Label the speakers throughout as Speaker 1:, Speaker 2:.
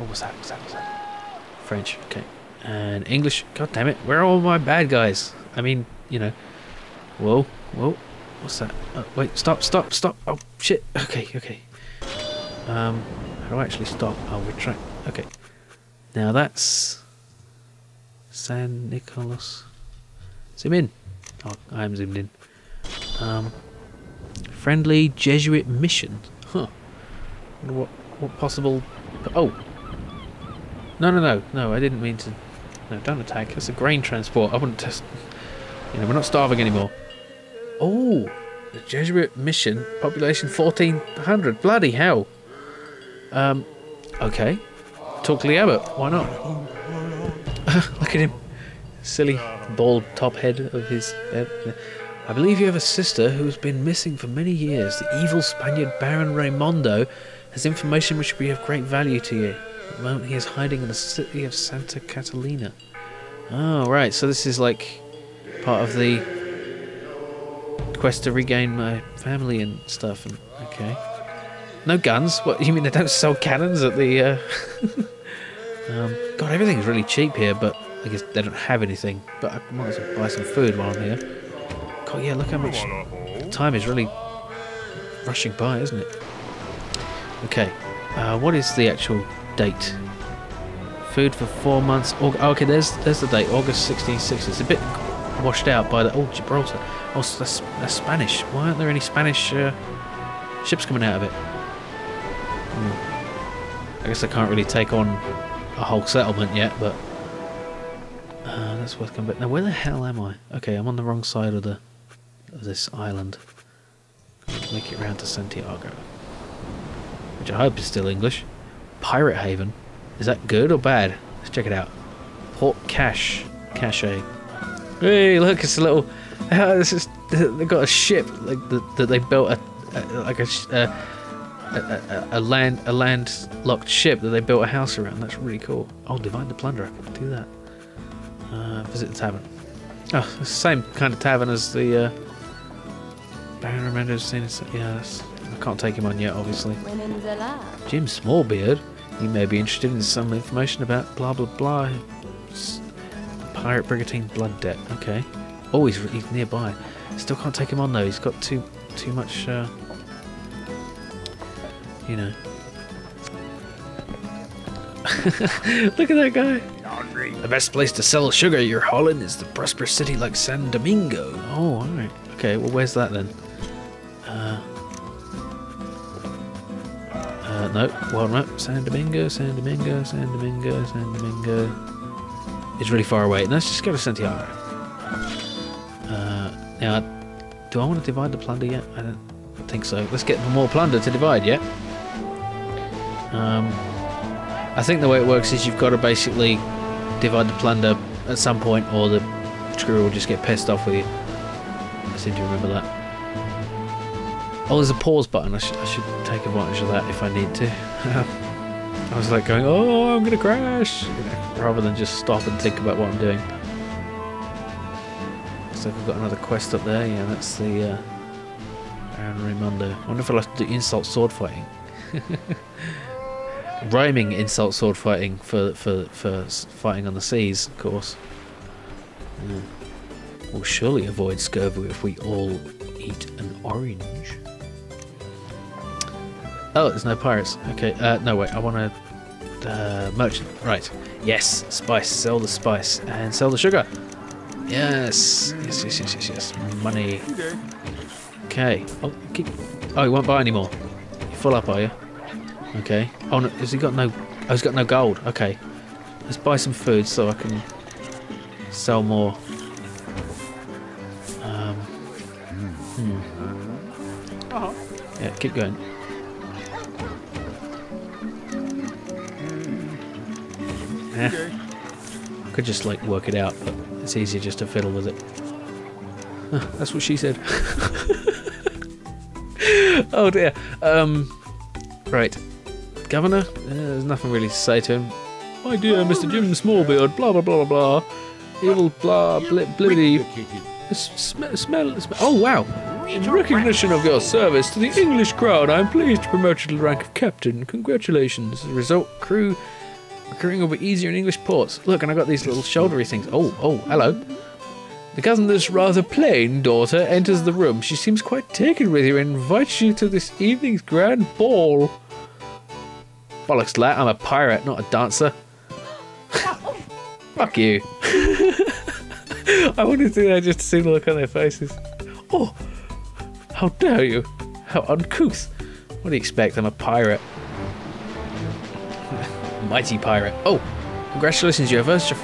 Speaker 1: What was that? What's that? What's that? French. Okay. And English. God damn it! Where are all my bad guys? I mean, you know. Whoa, whoa. What's that? Oh, wait, stop, stop, stop. Oh shit. Okay, okay. Um, how do I actually stop? I'll retract. Okay. Now that's San Nicolas. Zoom in. Oh, I am zoomed in. Um, friendly Jesuit mission. Huh. What what possible? Oh. No, no, no, no. I didn't mean to. No, don't attack. It's a grain transport. I wouldn't test. You know, we're not starving anymore. Oh, the Jesuit mission, population 1400. Bloody hell. Um, okay. Talk to the abbot. Why not? Look at him. Silly bald top head of his. I believe you have a sister who has been missing for many years. The evil Spaniard Baron Raimondo has information which will be of great value to you. At the moment he is hiding in the city of Santa Catalina. Oh, right. So this is like part of the quest to regain my family and stuff. And okay, no guns. What you mean they don't sell cannons at the? Uh... um, God, everything's really cheap here, but I guess they don't have anything. But I might as well buy some food while I'm here. God, yeah, look how much time is really rushing by, isn't it? Okay, uh, what is the actual date? Food for four months. Oh, okay, there's there's the date, August 1660. It's a bit washed out by the oh Gibraltar. Oh, so that's, that's Spanish. Why aren't there any Spanish uh, ships coming out of it? Hmm. I guess I can't really take on a whole settlement yet, but uh, that's worth coming back. Now, where the hell am I? Okay, I'm on the wrong side of the of this island. Make it round to Santiago, which I hope is still English. Pirate Haven. Is that good or bad? Let's check it out. Port Cache. Cache. Hey, look, it's a little. Uh, this is. They got a ship like that, that they built a, a like a, a, a, a a land a landlocked ship that they built a house around. That's really cool. Oh, divide the plunder. I could do that. Uh, visit the tavern. Oh, the same kind of tavern as the uh, Baron Ramondo's seen. Yeah, I can't take him on yet, obviously. Jim Smallbeard. You may be interested in some information about blah blah blah. Pirate Brigantine Blood Debt. Okay. Oh, he's, he's nearby. Still can't take him on though. He's got too too much. Uh, you know. Look at that guy. The best place to sell sugar you're hauling is the prosperous city like San Domingo. Oh, alright. Okay, well, where's that then? No, well, no. San Domingo, San Domingo, San Domingo, San Domingo. It's really far away. Let's just go to Santiago. Uh, now, do I want to divide the plunder yet? I don't think so. Let's get more plunder to divide, yeah? Um, I think the way it works is you've got to basically divide the plunder at some point, or the crew will just get pissed off with you. I seem to remember that. Oh, there's a pause button. I, sh- I should take advantage of that if I need to. I was like going, oh, I'm gonna crash, you know, rather than just stop and think about what I'm doing. Looks like I've got another quest up there. Yeah, that's the uh, Baron Raimondo. I wonder if I'll have to do insult sword fighting. Rhyming insult sword fighting for for for fighting on the seas, of course. Yeah. We'll surely avoid scurvy if we all eat an orange. Oh, there's no pirates. Okay, uh, no wait, I want to uh, merchant. Right. Yes, spice. Sell the spice and sell the sugar. Yes. Yes, yes, yes, yes, yes. Money. Okay. Oh, keep... oh, you won't buy any more. You full up, are you? Okay. Oh, no, has he got no? Oh, he's got no gold. Okay. Let's buy some food so I can sell more. Um. Hmm. Yeah, keep going. I could just like work it out, but it's easier just to fiddle with it. Huh, that's what she said. oh dear. Um. Right. Governor? Uh, there's nothing really to say to him. My dear Mr. Jim Smallbeard, blah blah blah blah. Evil blah blah blibbity. Smell, smell, smell. Oh wow! In recognition of your service to the English crown, I am pleased to promote you to the rank of captain. Congratulations. Result, crew Recruiting will be easier in English ports. Look, and I got these little shouldery things. Oh, oh, hello. The cousin that's rather plain daughter enters the room. She seems quite taken with you and invites you to this evening's grand ball. Bollocks that, I'm a pirate, not a dancer. Fuck you. I wanted to do that just to see the look on their faces. Oh, how dare you? How uncouth. What do you expect? I'm a pirate. Mighty pirate. Oh, congratulations, you have earned your.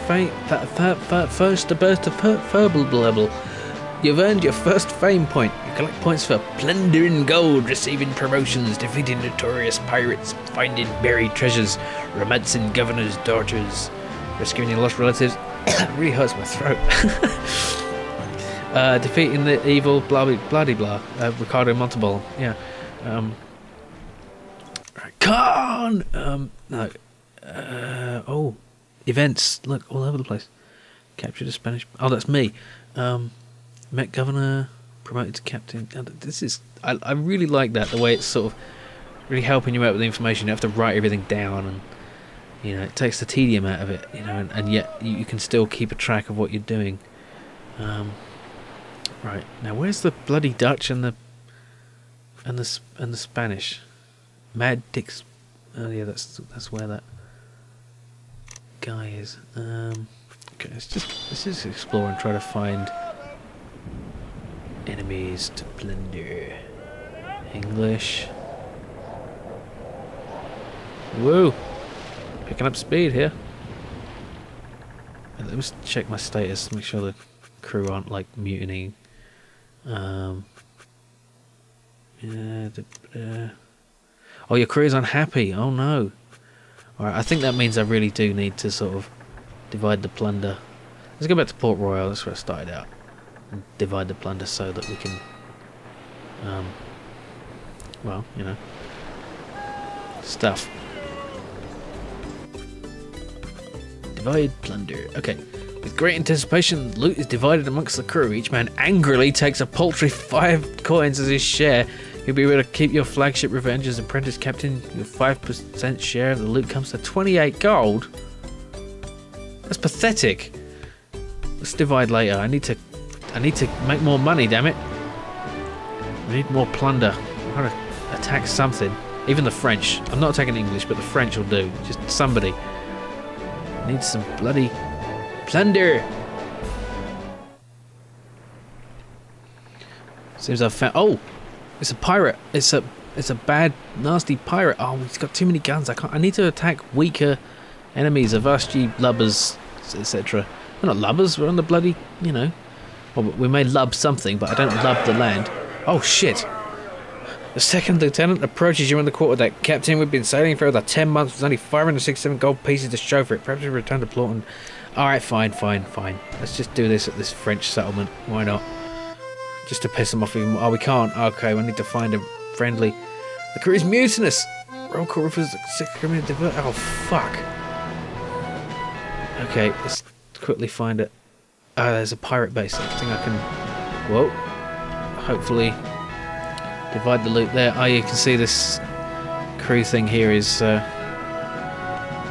Speaker 1: First, burst of Furble You've earned your first fame point. You collect points for plundering gold, receiving promotions, defeating notorious pirates, finding buried treasures, romancing governors' daughters, rescuing your lost relatives. really hurts my throat. uh, defeating the evil blah blah blah blah. Uh, Ricardo Montalban. Yeah. Um, Khan. Um, no. Uh, oh, events. Look all over the place. Captured a Spanish. Oh, that's me. Um, met governor. Promoted to captain. This is. I, I really like that the way it's sort of really helping you out with the information. You have to write everything down and you know, it takes the tedium out of it, you know, and, and yet you, you, can still keep a track of what you're doing. Um, right now, where's the bloody Dutch and the and the and the Spanish? Mad Dick's. Oh yeah, that's that's where that guy is. Um, okay, let's just let's just explore and try to find enemies to plunder. English. Woo! Picking up speed here. Let me check my status, make sure the crew aren't like mutinying. Um, yeah, oh, your crew is unhappy. Oh no. Alright, I think that means I really do need to sort of divide the plunder. Let's go back to Port Royal, that's where I started out. And divide the plunder so that we can, um, well, you know, stuff. Divide plunder. Okay. With great anticipation, loot is divided amongst the crew. Each man angrily takes a paltry five coins as his share. You'll be able to keep your flagship Revenge as apprentice captain. Your 5% share of the loot comes to 28 gold. That's pathetic. Let's divide later. I need to I need to make more money, damn it. We need more plunder. Trying to attack something. Even the French. I'm not attacking English, but the French will do. Just somebody. Need some bloody plunder. Seems I've found. Oh, it's a pirate. It's a it's a bad, nasty pirate. Oh, he's got too many guns. I can't. I need to attack weaker enemies, Avasti lubbers, etc. We're not lubbers. We're on the bloody, you know. Well, we may lub something, but I don't lub the land. Oh shit! The second lieutenant approaches you on the quarterdeck. Captain, we've been sailing for over 10 months. There's only 567 gold pieces to show for it. Perhaps we return to port. Alright, fine, fine, fine. Let's just do this at this French settlement. Why not? Just to piss them off even more. Oh, we can't. Okay, we need to find a friendly... The crew is mutinous! Roll refers six criminal divert... Oh, fuck. Okay, let's quickly find it. Ah, there's a pirate base. I think I can... Whoa. Hopefully divide the loot there. Oh, you can see this crew thing here is uh,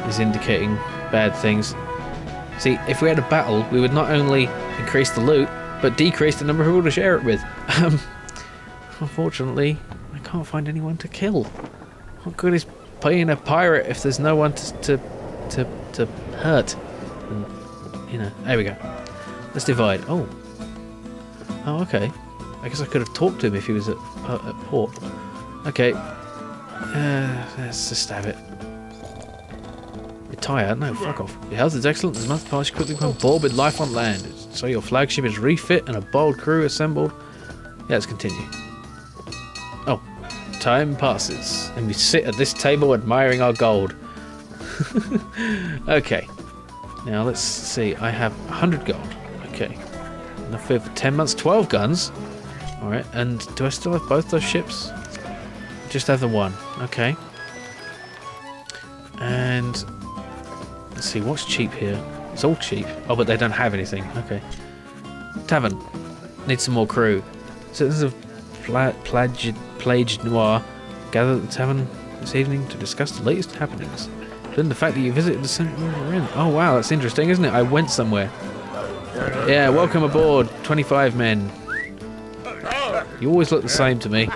Speaker 1: is indicating bad things. See, if we had a battle, we would not only increase the loot, but decrease the number of people to share it with. Um, unfortunately, I can't find anyone to kill. What good is playing a pirate if there's no one to to to, to hurt? And, you know, there we go. Let's divide. Oh. Oh, okay. I guess I could have talked to him if he was at, uh, at port. Okay. Uh, let's just have it. Retire? No, fuck off. Your health is excellent. There's nothing past quickly become bored with life on land. So your flagship is refit and a bold crew assembled. Let's continue. Oh, time passes, and we sit at this table admiring our gold. okay, now let's see. I have 100 gold. Okay, enough for 10 months, 12 guns. Alright, and do I still have both those ships? Just have the one. Okay. And let's see, what's cheap here? It's all cheap. Oh, but they don't have anything. Okay. Tavern. Need some more crew. Citizens of Pla Plage, Plage Noir gather at the tavern this evening to discuss the latest happenings. Then the fact that you visited the St. Inn. Oh wow, that's interesting, isn't it? I went somewhere. Yeah, welcome aboard, 25 men. You always look the same to me.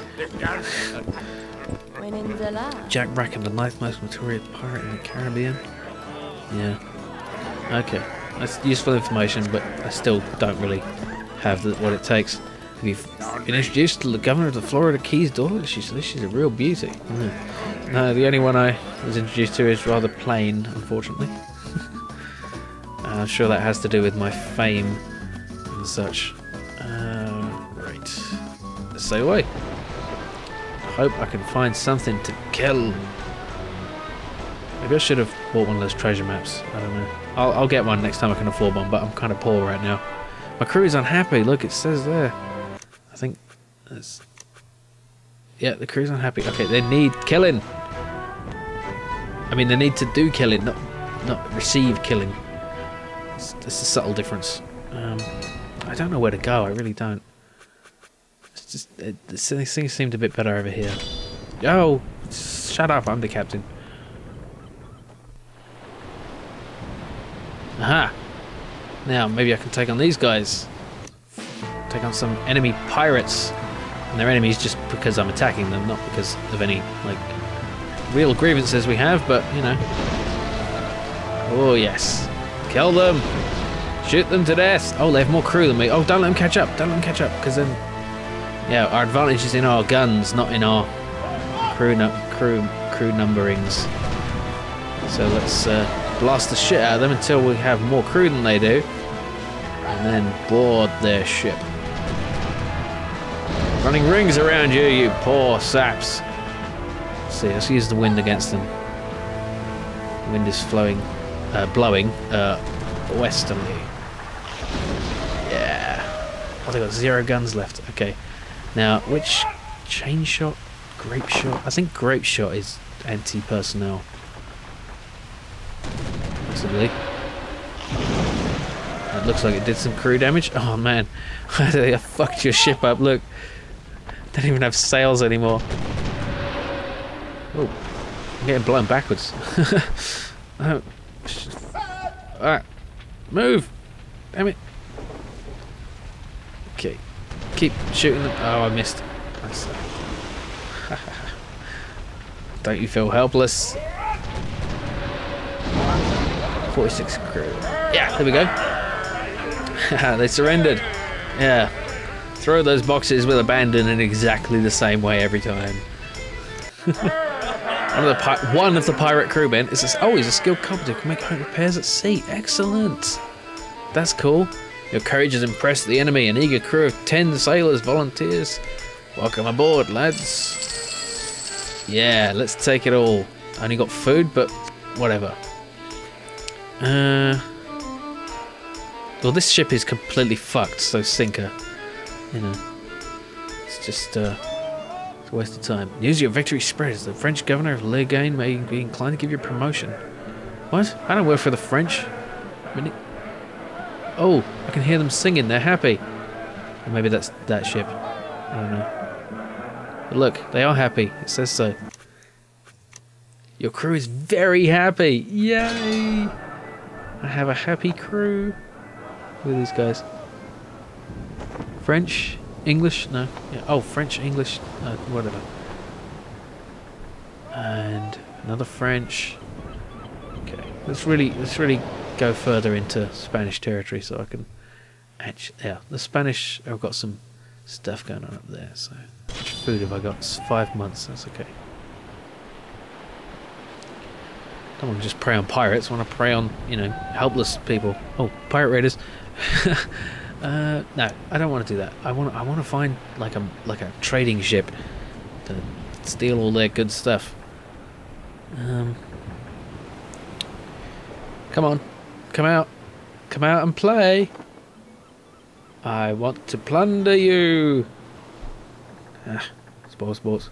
Speaker 1: Jack Bracken, the ninth most notorious pirate in the Caribbean. Yeah. Okay. That's useful information, but I still don't really have the, what it takes. Have you been introduced to the governor of the Florida Keys daughter? She says she's a real beauty. Mm. No, the only one I was introduced to is rather plain, unfortunately. I'm sure that has to do with my fame and such. Uh, right. Let's say away. Hope I can find something to kill. Maybe I should have bought one of those treasure maps. I don't know. I'll, I'll get one next time I can afford one, but I'm kind of poor right now. My crew is unhappy. Look, it says there. I think it's... Yeah, the crew's unhappy. Okay, they need killing. I mean, they need to do killing, not not receive killing. It's, it's a subtle difference. Um, I don't know where to go. I really don't. It's just it, things seemed a bit better over here. Oh, shut up! I'm the captain. Aha! Now, maybe I can take on these guys. Take on some enemy pirates. And they're enemies just because I'm attacking them, not because of any, like, real grievances we have, but, you know. Oh, yes. Kill them! Shoot them to death! Oh, they have more crew than me. Oh, don't let them catch up. Don't let them catch up, because then... Yeah, our advantage is in our guns, not in our crew, crew, crew numberings. So let's uh, blast the shit out of them until we have more crew than they do, and then board their ship. Running rings around you, you poor saps. Let's see, let's use the wind against them. The wind is flowing, uh, blowing uh, westerly. Yeah. Oh, they got zero guns left. Okay. Now, which chain shot, grape shot? I think grape shot is anti-personnel possibly. It looks like it did some crew damage. Oh man, I fucked your ship up. Look, don't even have sails anymore. Oh, I'm getting blown backwards. Uh, oh. Alright, move. Damn it. Okay, keep shooting them. Oh, I missed. Don't you feel helpless? 46 crew. Yeah, there we go. they surrendered. Yeah. Throw those boxes with abandon in exactly the same way every time. one, of the one of the pirate crewmen is this. Oh, he's a skilled carpenter who can make home repairs at sea. Excellent. That's cool. Your courage has impressed the enemy. An eager crew of ten sailors volunteers. Welcome aboard, lads. Yeah, let's take it all. Only got food, but whatever. Uh, well, this ship is completely fucked, so sinker. You know, it's just uh, it's a waste of time. News of your victory spreads. The French governor of Leogane may be inclined to give you a promotion. What? I don't work for the French. Oh, I can hear them singing. They're happy. Or maybe that's that ship. I don't know. But look, they are happy. It says so. Your crew is very happy. Yay! I have a happy crew. Look at these guys. French, English, no. Yeah. Oh, French, English, whatever. And another French. Okay, let's really let's really go further into Spanish territory so I can. Actually, yeah, the Spanish. I've got some stuff going on up there. So, how much food have I got? Five months. That's okay. Don't want to just prey on pirates. I want to prey on, you know, helpless people. Oh, pirate raiders. uh, no, I don't want to do that. I want I want to find like a like a trading ship to steal all their good stuff. Um, come on, come out, come out and play. I want to plunder you. Ah, sports, sports.